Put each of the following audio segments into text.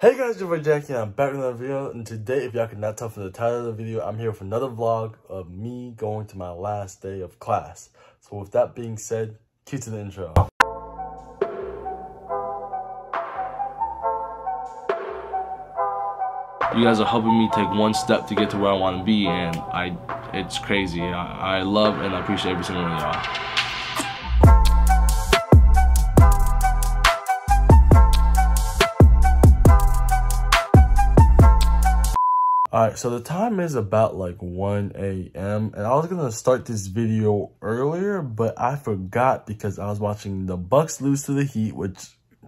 Hey guys, it's your boy Jacky and I'm back with another video and today if y'all could not tell from the title of the video, I'm here with another vlog of me going to my last day of class. So with that being said, cue to the intro. You guys are helping me take one step to get to where I want to be and I it's crazy. I, I love and I appreciate every single one of y'all. Alright, so the time is about like 1 a.m. And I was going to start this video earlier, but I forgot because I was watching the Bucks lose to the Heat, which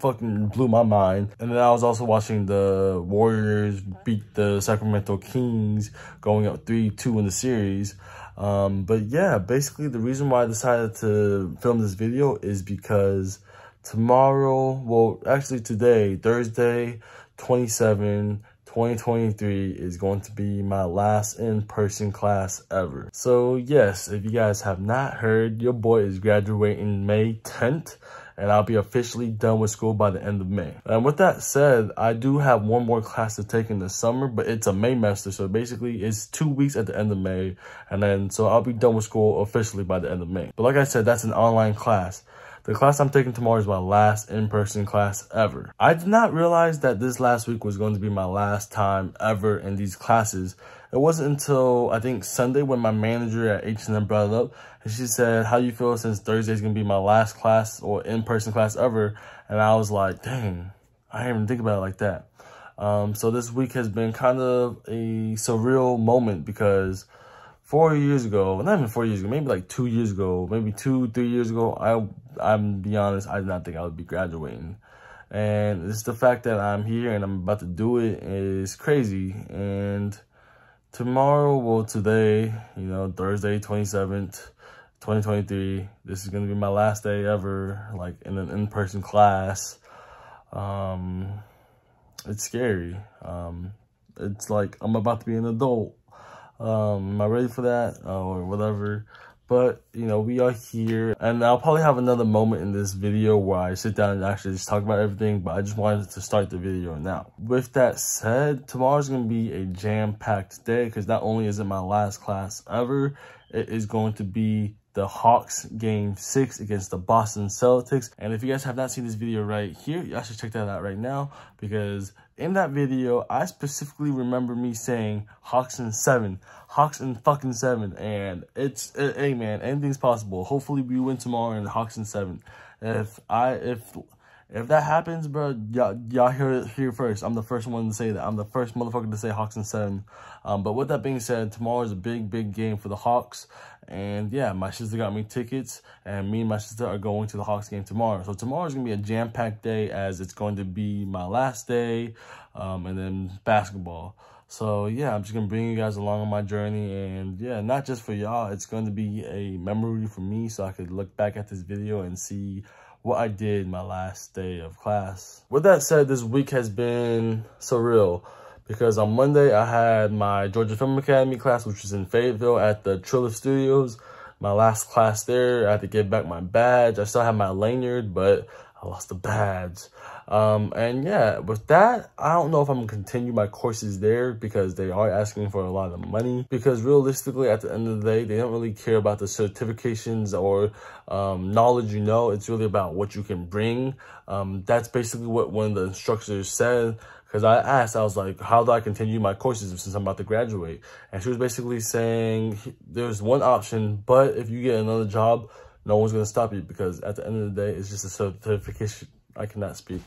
fucking blew my mind. And then I was also watching the Warriors beat the Sacramento Kings going up 3-2 in the series. Um, but yeah, basically the reason why I decided to film this video is because tomorrow, well, actually today, Thursday, 27, 2023 is going to be my last in-person class ever. So yes, if you guys have not heard, your boy is graduating May 10th and I'll be officially done with school by the end of May. And with that said, I do have one more class to take in the summer, but it's a May semester, so basically it's two weeks at the end of May, and then so I'll be done with school officially by the end of May. But like I said, that's an online class. The class I'm taking tomorrow is my last in-person class ever. I did not realize that this last week was going to be my last time ever in these classes. It wasn't until, I think, Sunday when my manager at H&M brought it up. And she said, how do you feel since Thursday is going to be my last class or in-person class ever? And I was like, dang, I didn't even think about it like that. Um, so this week has been kind of a surreal moment because four years ago, not even four years ago, maybe like two years ago, maybe two, three years ago, I, I'm be honest, I did not think I would be graduating. And it's the fact that I'm here and I'm about to do it is crazy. And tomorrow, well, today, you know, Thursday, 27th, 2023, this is going to be my last day ever, like in an in-person class. Um, it's scary. Um, it's like I'm about to be an adult um, am I ready for that or whatever? But, you know, we are here and I'll probably have another moment in this video where I sit down and actually just talk about everything, but I just wanted to start the video now. With that said, tomorrow's going to be a jam-packed day because not only is it my last class ever, it is going to be the Hawks game six against the Boston Celtics. And if you guys have not seen this video right here, you should check that out right now because in that video, I specifically remember me saying Hawks in seven, Hawks in fucking seven. And it's, uh, hey man, anything's possible. Hopefully we win tomorrow and Hawks in seven. If I, if, if that happens, bro, y'all y'all hear it here first. I'm the first one to say that. I'm the first motherfucker to say Hawks in seven. Um, but with that being said, tomorrow is a big, big game for the Hawks. And yeah, my sister got me tickets, and me and my sister are going to the Hawks game tomorrow. So tomorrow is gonna be a jam-packed day, as it's going to be my last day, um, and then basketball. So yeah, I'm just gonna bring you guys along on my journey and yeah, not just for y'all, it's going to be a memory for me so I could look back at this video and see what I did my last day of class. With that said, this week has been surreal because on Monday I had my Georgia Film Academy class, which was in Fayetteville at the Trilith Studios. My last class there, I had to get back my badge. I still have my lanyard, but I lost the badge. Um, and yeah, with that, I don't know if I'm gonna continue my courses there because they are asking for a lot of money. Because realistically, at the end of the day, they don't really care about the certifications or um, knowledge you know. It's really about what you can bring. Um, that's basically what one of the instructors said. Because I asked, I was like, how do I continue my courses since I'm about to graduate? And she was basically saying, there's one option, but if you get another job, no one's going to stop you because at the end of the day, it's just a certification. I cannot speak.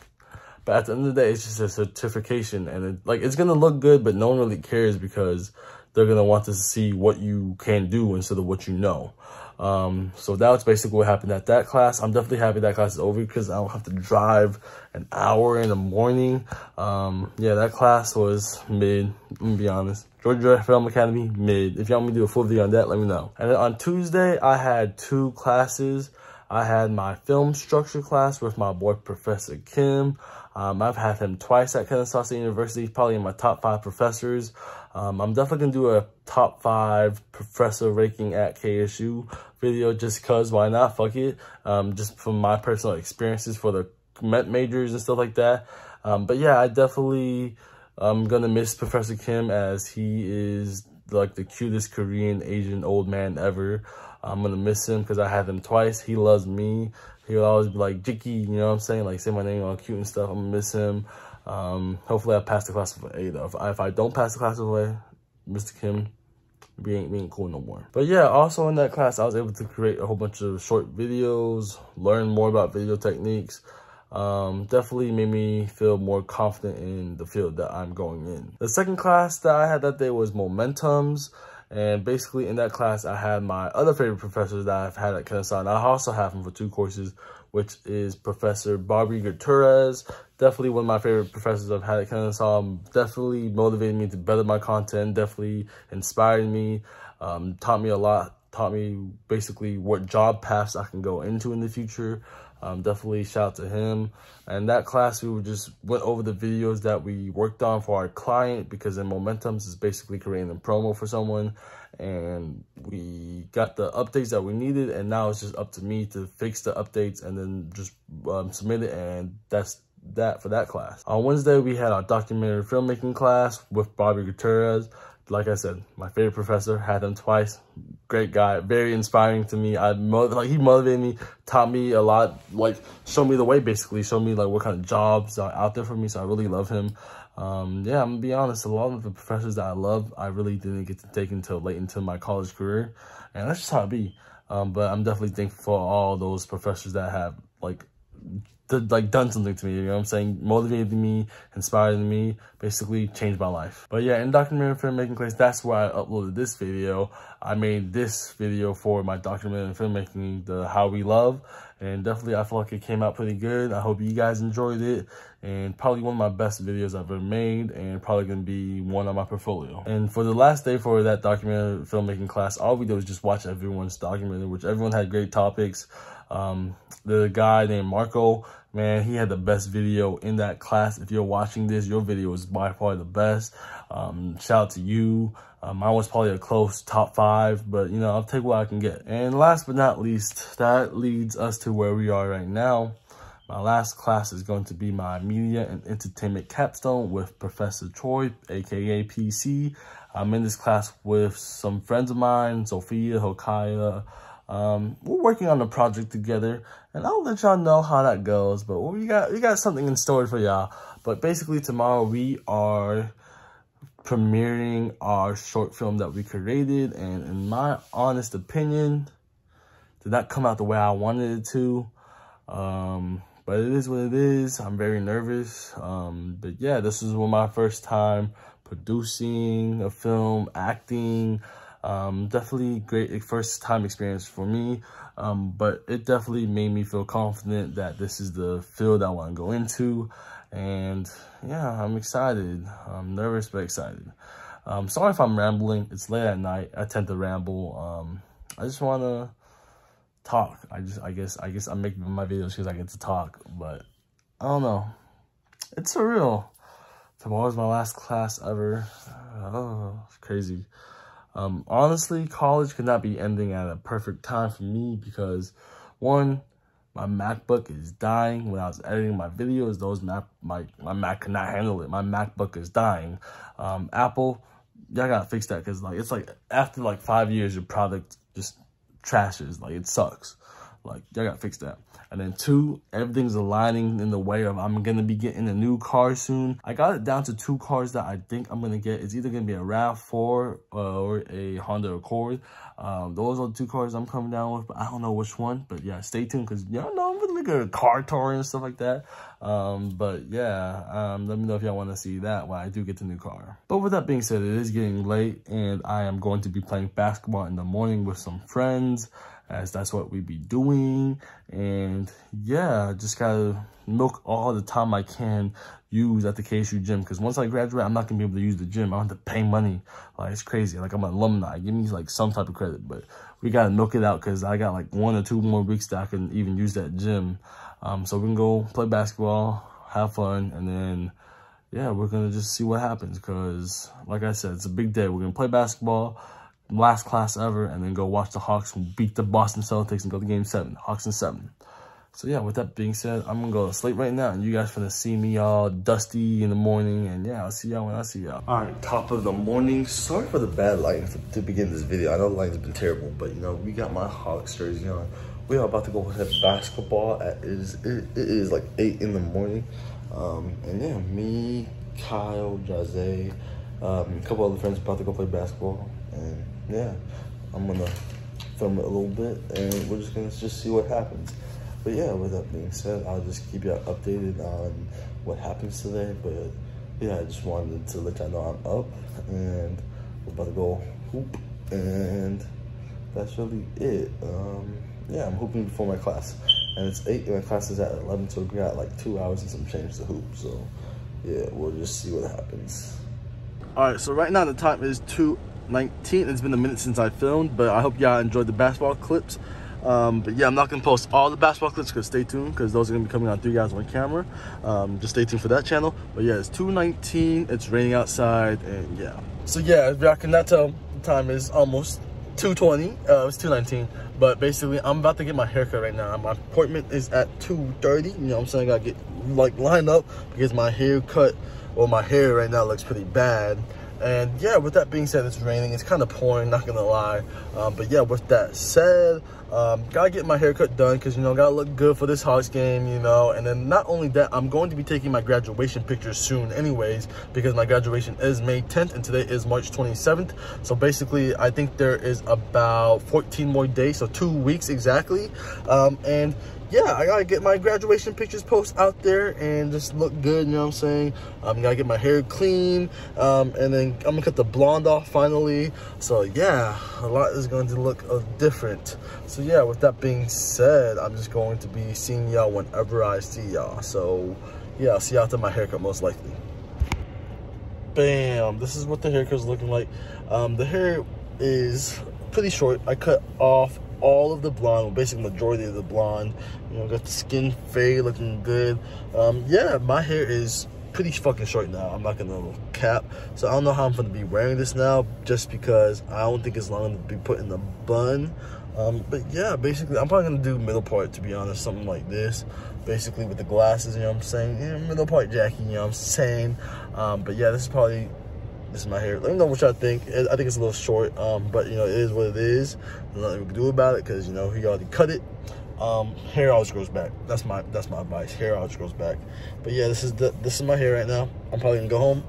But at the end of the day, it's just a certification. And it, like, it's going to look good, but no one really cares because they're going to want to see what you can do instead of what you know. Um, so that's basically what happened at that class. I'm definitely happy that class is over because I don't have to drive an hour in the morning. Um, yeah, that class was mid, let me be honest. Georgia Film Academy, mid. If y'all want me to do a full video on that, let me know. And then on Tuesday, I had two classes. I had my film structure class with my boy, Professor Kim. Um, I've had him twice at Kennesaw State University. Probably in my top five professors. Um, I'm definitely going to do a top five professor ranking at KSU video just because why not? Fuck it. Um, just from my personal experiences for the Met majors and stuff like that. Um, but yeah, I definitely I'm gonna miss Professor Kim as he is like the cutest Korean Asian old man ever. I'm gonna miss him because I had him twice. He loves me. He'll always be like Jicky, you know what I'm saying? Like say my name all cute and stuff. I'm gonna miss him. Um, hopefully I pass the class A though. If I, if I don't pass the class A, Mr. Kim, we ain't, we ain't cool no more. But yeah, also in that class, I was able to create a whole bunch of short videos, learn more about video techniques. Um, definitely made me feel more confident in the field that I'm going in. The second class that I had that day was Momentums. And basically in that class, I had my other favorite professors that I've had at Kennesaw. And I also have them for two courses, which is Professor Bobby Gutierrez. Definitely one of my favorite professors I've had at Kennesaw. Definitely motivated me to better my content. Definitely inspired me. Um, taught me a lot. Taught me basically what job paths I can go into in the future. Um, definitely shout out to him. And that class, we just went over the videos that we worked on for our client because in Momentums is basically creating a promo for someone. And we got the updates that we needed. And now it's just up to me to fix the updates and then just um, submit it. And that's that for that class. On Wednesday, we had our documentary filmmaking class with Bobby Gutierrez like I said, my favorite professor, had him twice. Great guy, very inspiring to me. I like he motivated me, taught me a lot, like showed me the way basically, showed me like what kind of jobs are out there for me. So I really love him. Um, yeah, I'm gonna be honest, a lot of the professors that I love, I really didn't get to take until late into my college career. And that's just how it be. Um, but I'm definitely thankful for all those professors that have like like done something to me, you know what I'm saying? Motivated me, inspired me, basically changed my life. But yeah, in documentary filmmaking class, that's where I uploaded this video. I made this video for my documentary filmmaking, the How We Love. And definitely, I feel like it came out pretty good. I hope you guys enjoyed it. And probably one of my best videos I've ever made. And probably to be one on my portfolio. And for the last day for that documentary filmmaking class, all we did was just watch everyone's documentary, which everyone had great topics. Um, the guy named Marco, man, he had the best video in that class. If you're watching this, your video is by far the best. Um, shout out to you. Um, mine was probably a close top five, but you know, I'll take what I can get. And last but not least, that leads us to where we are right now. My last class is going to be my media and entertainment capstone with Professor Troy, aka PC. I'm in this class with some friends of mine, Sophia, Hokaya, um, we're working on a project together, and I'll let y'all know how that goes. But we got we got something in store for y'all. But basically, tomorrow we are premiering our short film that we created, and in my honest opinion, did not come out the way I wanted it to. Um, but it is what it is. I'm very nervous. Um, but yeah, this is my first time producing a film, acting. Um, definitely great first time experience for me, um, but it definitely made me feel confident that this is the field I want to go into. And yeah, I'm excited. I'm nervous, but excited. Um, sorry if I'm rambling. It's late at night. I tend to ramble. Um, I just want to talk. I just, I guess, I guess I'm making my videos because I get to talk, but I don't know. It's surreal. Tomorrow's my last class ever. Oh, it's crazy. Um, honestly, college could not be ending at a perfect time for me because, one, my MacBook is dying. When I was editing my videos, those Mac, my, my Mac could not handle it. My MacBook is dying. Um, Apple, y'all gotta fix that because like it's like after like five years, your product just trashes. Like it sucks. Like y'all gotta fix that. And then two, everything's aligning in the way of I'm to be getting a new car soon. I got it down to two cars that I think I'm to get. It's either to be a RAV4 uh, or a Honda Accord. Um, those are the two cars I'm coming down with, but I don't know which one. But yeah, stay tuned because y'all know I'm look at a car tour and stuff like that. Um, but yeah, um, let me know if y'all want to see that when I do get the new car. But with that being said, it is getting late and I am going to be playing basketball in the morning with some friends as that's what we be doing. And yeah, just gotta milk all the time I can use at the KSU gym. Because once I graduate, I'm not gonna be able to use the gym. I have to pay money. Like it's crazy. Like I'm an alumni. Give me like some type of credit, but we gotta milk it out because I got like one or two more weeks that I can even use that gym. Um, so we can go play basketball, have fun, and then yeah, we're gonna just see what happens. Because like I said, it's a big day. We're gonna play basketball last class ever, and then go watch the Hawks beat the Boston Celtics and go to game seven. Hawks in seven. So yeah, with that being said, I'm gonna go to sleep right now, and you guys gonna see me all dusty in the morning, and yeah, I'll see y'all when I see y'all. All right, top of the morning. Sorry for the bad lighting to, to begin this video. I know the lighting's been terrible, but you know, we got my Hawks jersey on. We are about to go play basketball at, it is, it, it is like eight in the morning. Um, and yeah, me, Kyle, Jose, um, a couple other friends about to go play basketball. And yeah, I'm gonna film it a little bit and we're just gonna just see what happens. But yeah, with that being said, I'll just keep you updated on what happens today. But yeah, I just wanted to let y'all know I'm up and we're about to go hoop and that's really it. Um, yeah, I'm hooping before my class. And it's 8 and my class is at 11, so we got like two hours and some change to hoop. So yeah, we'll just see what happens. All right, so right now the time is 2.19. It's been a minute since I filmed, but I hope y'all enjoyed the basketball clips. Um, but yeah, I'm not gonna post all the basketball clips because stay tuned because those are gonna be coming on three guys on camera. Um, just stay tuned for that channel. But yeah, it's 2:19. It's raining outside, and yeah. So yeah, if y'all cannot tell, the time is almost 2:20. Uh, it's 2:19. But basically, I'm about to get my haircut right now. My appointment is at 2:30. You know what I'm saying? I gotta get like lined up because my haircut or my hair right now looks pretty bad. And yeah, with that being said, it's raining. It's kind of pouring, not gonna lie. Um, but yeah, with that said, um, gotta get my haircut done because, you know, gotta look good for this Hawks game, you know. And then not only that, I'm going to be taking my graduation pictures soon anyways because my graduation is May 10th and today is March 27th. So basically, I think there is about 14 more days, so two weeks exactly. Um, and yeah, I gotta get my graduation pictures post out there and just look good, you know what I'm saying? I'm gotta get my hair clean, um, and then I'm gonna cut the blonde off finally. So yeah, a lot is going to look uh, different. So yeah, with that being said, I'm just going to be seeing y'all whenever I see y'all. So yeah, I'll see y'all after my haircut most likely. Bam, this is what the haircut's looking like. Um, the hair is pretty short. I cut off all of the blonde, basically majority of the blonde. You know, got the skin fade looking good. Um, yeah, my hair is pretty fucking short now. I'm not gonna cap. So I don't know how I'm gonna be wearing this now, just because I don't think it's long to be put in the bun. Um, but yeah, basically, I'm probably gonna do middle part to be honest, something like this. Basically with the glasses, you know what I'm saying? Yeah, middle part Jacky, you know what I'm saying? Um, but yeah, this is probably this is my hair. Let me know what y'all think. I think it's a little short, um, but you know, it is what it is. Nothing we can do about it because you know he already cut it. Um, hair always grows back. That's my that's my advice. Hair always grows back. But yeah, this is the this is my hair right now. I'm probably gonna go home,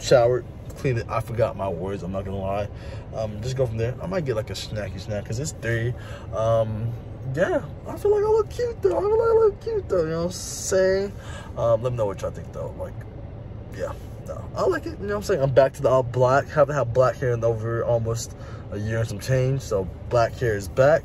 shower, clean it. I forgot my words. I'm not gonna lie. Um, just go from there. I might get like a snacky snack because it's three. Um, yeah, I feel like I look cute though. I feel like I look cute though. You know what I'm saying? Um, let me know what y'all think though. Like, yeah no, I like it. You know what I'm saying? I'm back to the all black. Haven't had black hair in over almost a year and some change. So black hair is back.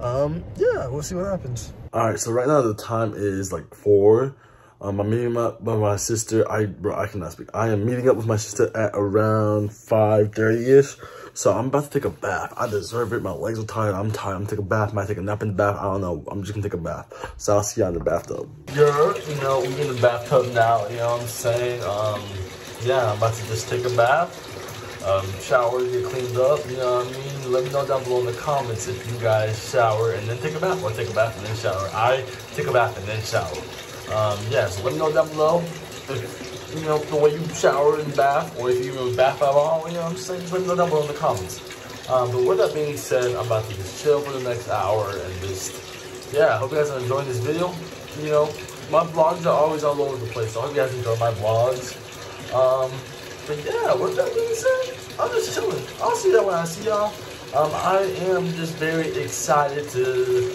Um, yeah, we'll see what happens. All right, so right now the time is like four. Um, I'm meeting up with my sister. I bro, I cannot speak. I am meeting up with my sister at around 5.30ish. So I'm about to take a bath. I deserve it. My legs are tired. I'm tired. I'm gonna take a bath. I Might take a nap in the bath. I don't know. I'm just gonna take a bath. So I'll see you in the bathtub. Yeah, you know, we're in the bathtub now. You know what I'm saying? Um, yeah, I'm about to just take a bath, um, shower, get cleaned up, you know what I mean? Let me know down below in the comments if you guys shower and then take a bath or take a bath and then shower. I take a bath and then shower. Um, yeah, so let me know down below if, you know, the way you shower and bath or if you even bath at all, you know what I'm saying? Just let me know down below in the comments. Um, but with that being said, I'm about to just chill for the next hour and just, yeah, hope you guys are enjoying this video. You know, my vlogs are always all over the place, so I hope you guys enjoy my vlogs. Um, but yeah, with that being said, I'm just chilling. I'll see that when I see y'all. Um, I am just very excited to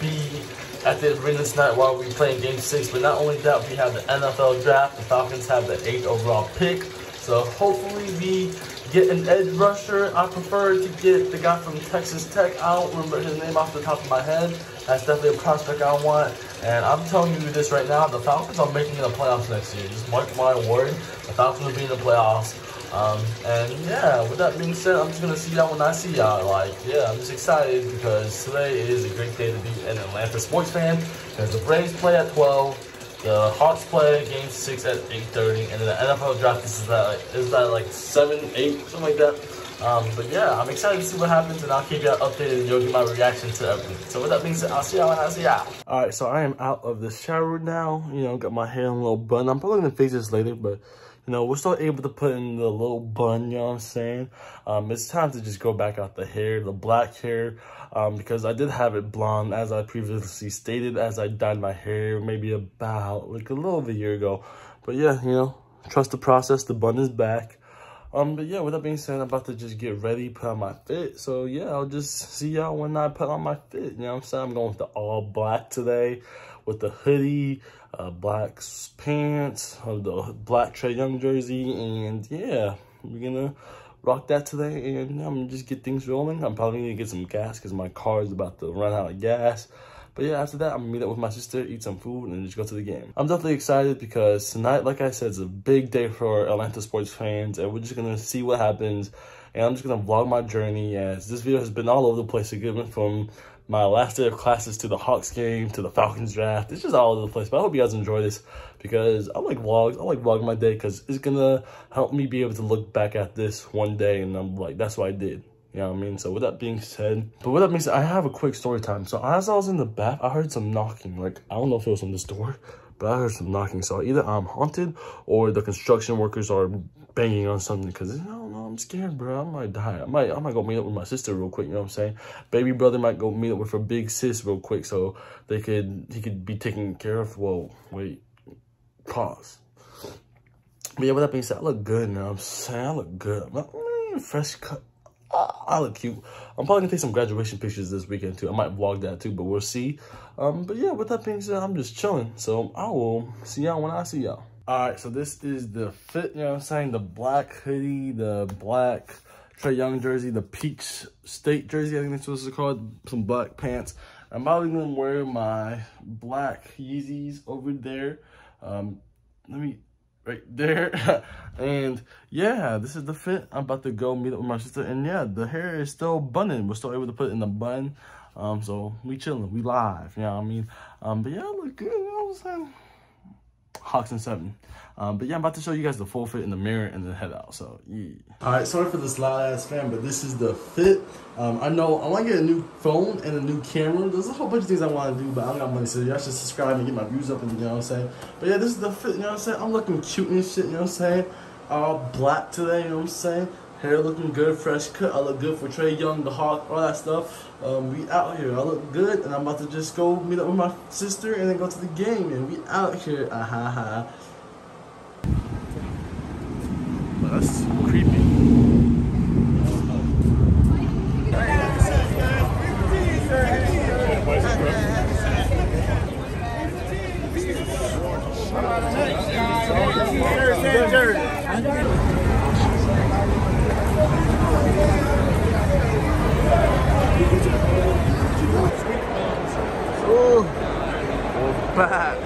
be at the arena tonight while we playing Game Six. But not only that, we have the NFL draft. The Falcons have the eighth overall pick. So hopefully we get an edge rusher. I prefer to get the guy from Texas Tech. I don't remember his name off the top of my head. That's definitely a prospect I want. And I'm telling you this right now, the Falcons are making the playoffs next year. Just mark my word, the Falcons will be in the playoffs. Um, and yeah, with that being said, I'm just gonna see y'all when I see y'all. Like, yeah, I'm just excited because today is a great day to be an Atlanta sports fan. Because the Braves play at 12, the Hawks play game six at 8:30, and the NFL draft is like, is that like seven, eight, something like that. Um, but yeah, I'm excited to see what happens, and I'll keep y'all updated, and you'll get my reaction to everything. So with that being said, I'll see y'all when I see y'all. All right, so I am out of the shower now. You know, got my hair in a little bun. I'm probably gonna fix this later, but you know, we're still able to put in the little bun, you know what I'm saying? Um, it's time to just go back out the hair, the black hair, um, because I did have it blonde, as I previously stated, as I dyed my hair maybe about like a little over a year ago. But yeah, you know, trust the process, the bun is back. Um, but yeah, with that being said, I'm about to just get ready, put on my fit. So yeah, I'll just see y'all when I put on my fit. You know what I'm saying? I'm going with the all black today with the hoodie, uh, black pants, uh, the black Trae Young jersey, and yeah, we're gonna rock that today, and I'm gonna just get things rolling. I'm probably gonna get some gas because my car is about to run out of gas. But yeah, after that, I'm gonna meet up with my sister, eat some food, and just go to the game. I'm definitely excited because tonight, like I said, is a big day for Atlanta sports fans, and we're just gonna see what happens. And I'm just gonna vlog my journey as this video has been all over the place. Again, from my last day of classes to the Hawks game to the Falcons draft. It's just all over the place. But I hope you guys enjoy this because I like vlogs. I like vlogging my day because it's to help me be able to look back at this one day and I'm like, that's what I did. You know what I mean? So with that being said, but with that being said, I have a quick story time. So as I was in the bath, I heard some knocking. Like, I don't know if it was on this door, but I heard some knocking. So either I'm haunted or the construction workers are banging on something because I don't know, I'm scared, bro. I might die. I might I might go meet up with my sister real quick, you know what I'm saying? Baby brother might go meet up with her big sis real quick so they could he could be taken care of. Whoa, wait. Pause. But yeah, with that being said, I look good now. I'm saying I look good. I'm like, mm, fresh cut. I look cute. I'm probably gonna take some graduation pictures this weekend too. I might vlog that too, but we'll see. Um, but yeah, with that being said, I'm just chilling. So I will see y'all when I see y'all. All right, so this is the fit, you know what I'm saying? The black hoodie, the black Trae Young jersey, the Peach State jersey, I think that's what it's called, some black pants. I'm probably gonna wear my black Yeezys over there. Um, let me, right there. and yeah, this is the fit. I'm about to go meet up with my sister. And yeah, the hair is still bunning. We're still able to put it in the bun. Um, so we chilling, we live, you know what I mean? Um, but yeah, look good, you know what I'm saying? Hawks and seven. Um, but yeah, I'm about to show you guys the full fit in the mirror and the head out. So yeah. All right, sorry for this loud ass fan, but this is the fit. Um, I know I want to get a new phone and a new camera. There's a whole bunch of things I want to do, but I don't got money, so y'all should subscribe and get my views up, and you know what I'm saying. But yeah, this is the fit. You know what I'm saying? I'm looking cute and shit. You know what I'm saying? All black today. You know what I'm saying? Hair looking good, fresh cut. I look good for Trae Young, the Hawk, all that stuff. Um, we out here. I look good, and I'm about to just go meet up with my sister and then go to the game. And we out here. Ah ha ha. That's creepy. Oh, what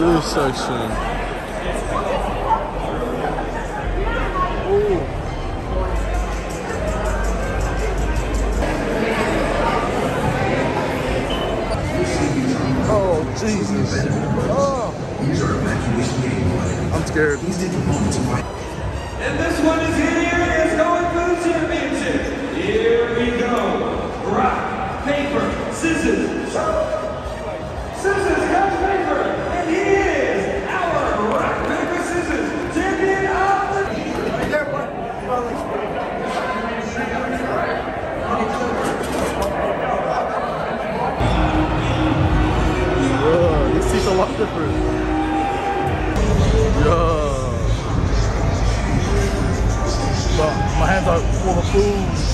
is this section? Oh. Oh, Jesus. Oh. I'm scared. Different. Yeah. But my hands are full of food.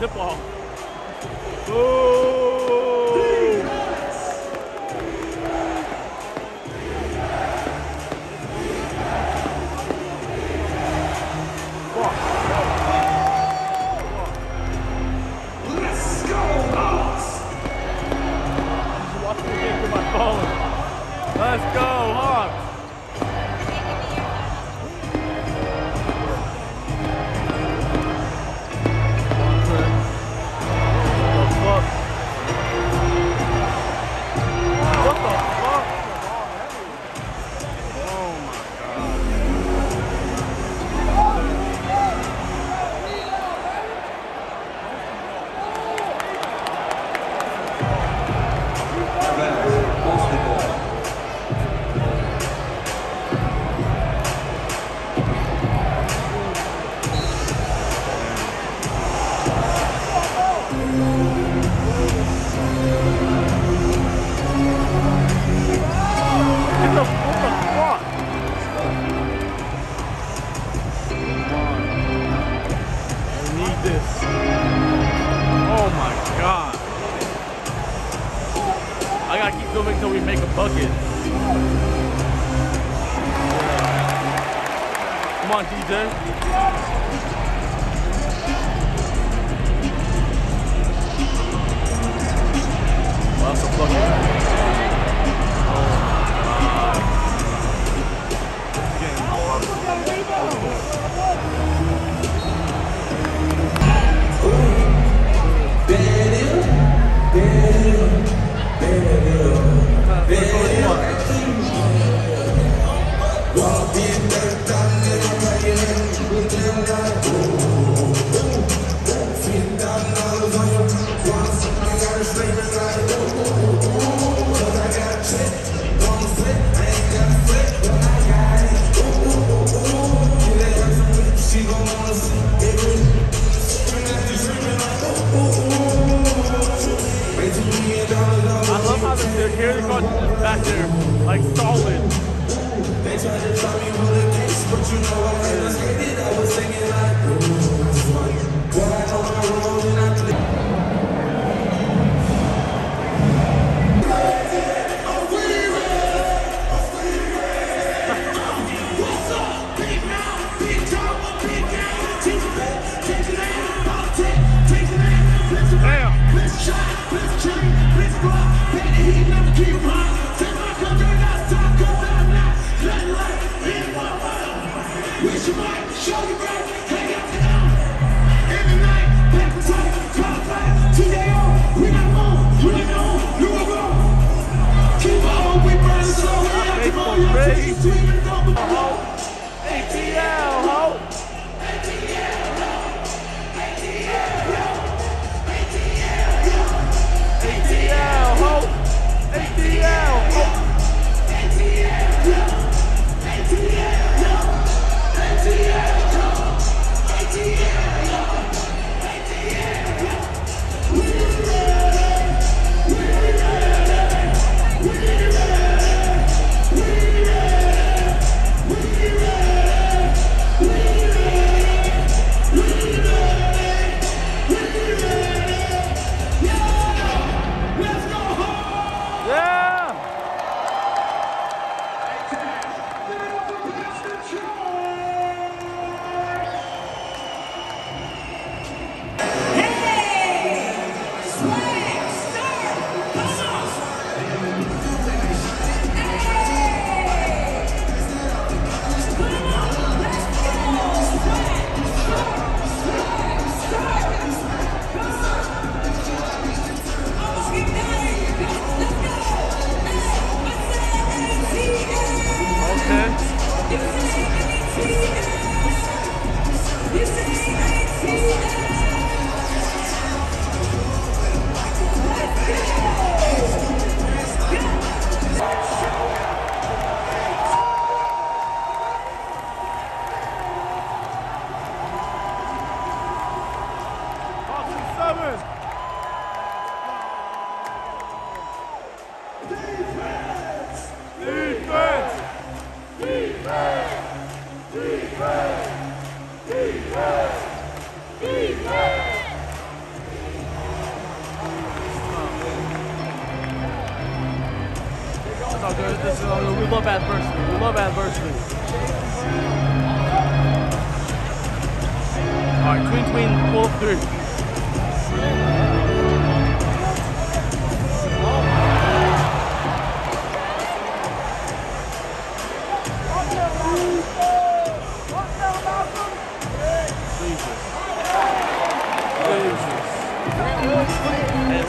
The tip off.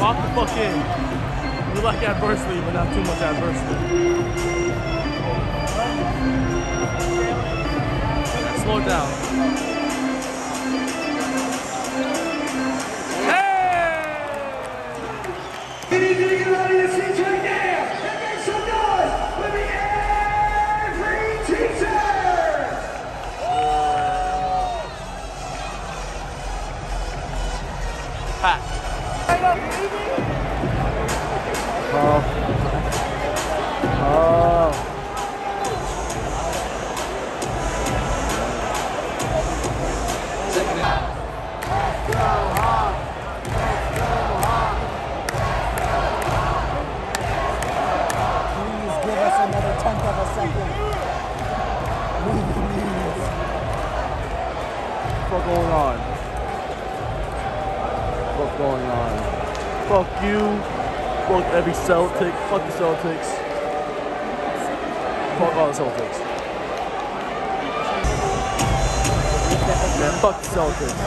Hey, the fuck in. We like adversity, but not too much adversity. Slow down. Going on? What's going on? Fuck you. Fuck every Celtic. Fuck the Celtics. Fuck all the Celtics. Man, fuck the Celtics.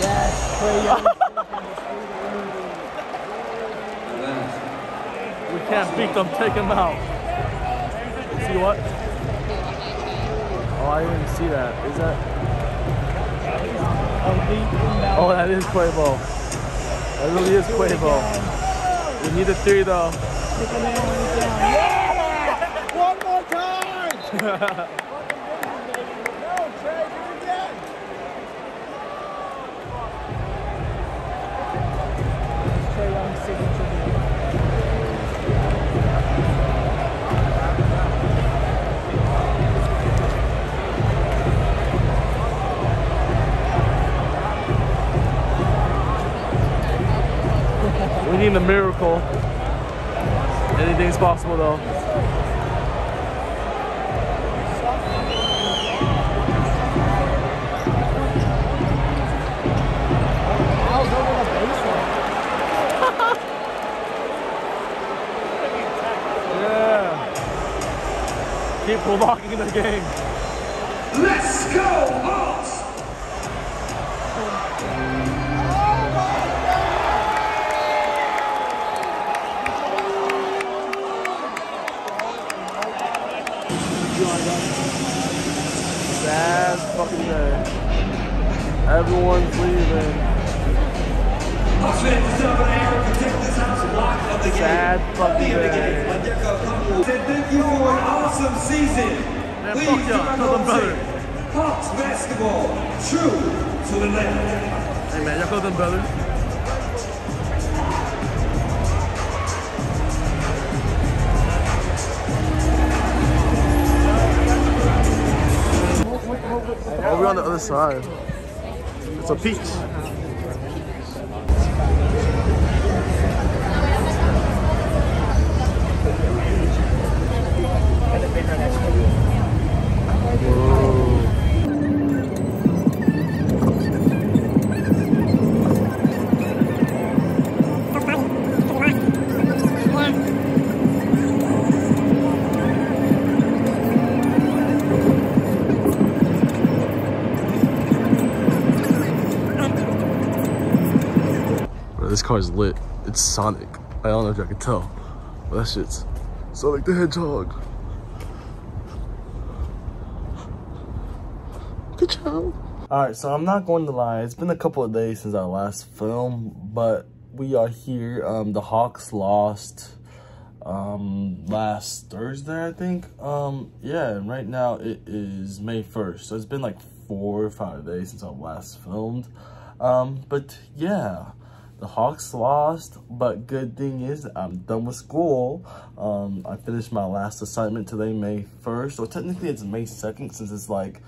Yes, Trae can't beat them, take them out. See what? Oh, I didn't see that. Is that? Oh, oh, that is Quavo. That really is Quavo. We need a three though. One more time! seen the miracle. Anything's possible though. Al's over the baseline. Yeah. Keep blocking the game. Let's go, the game. Sad fucking day. game. Like Deco Couple said, thank you for an awesome season. Man, Please join us Hawks basketball, true to the land. Hey man, y'all call them brothers. Oh, we're on the other side. It's a peach. Bro, this car is lit. It's Sonic. I don't know if y'all can tell, but that shit's Sonic the Hedgehog. Good job. All right, so I'm not going to lie. It's been a couple of days since our last film, but we are here. Um, the Hawks lost um last Thursday, I think. Um, yeah, and right now it is May 1st. So it's been like four or five days since I last filmed. Um, but yeah, the Hawks lost, but good thing is I'm done with school. Um, I finished my last assignment today, May 1st. So technically it's May 2nd since it's like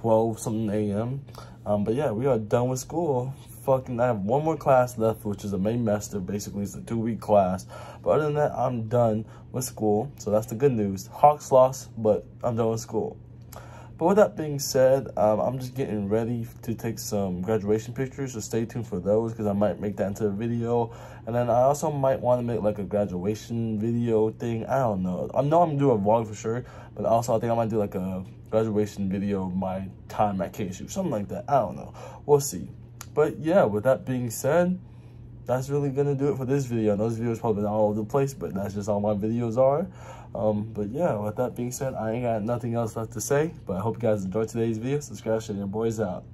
12 something a.m. Um, but yeah, we are done with school. Fucking, I have one more class left, which is a Maymester. Basically, it's a two-week class. But other than that, I'm done with school. So that's the good news. Hawks lost, but I'm done with school. But with that being said, um, I'm just getting ready to take some graduation pictures, so stay tuned for those because I might make that into a video. And then I also might want to make like a graduation video thing. I don't know. I know I'm gonna do a vlog for sure, but also I think I might do like a graduation video of my time at KSU, something like that. I don't know. We'll see. But yeah, with that being said, that's really gonna do it for this video. I know this video is probably not all over the place, but that's just all my videos are. Um, but yeah, with that being said, I ain't got nothing else left to say. But I hope you guys enjoyed today's video. Subscribe, share, your boys out.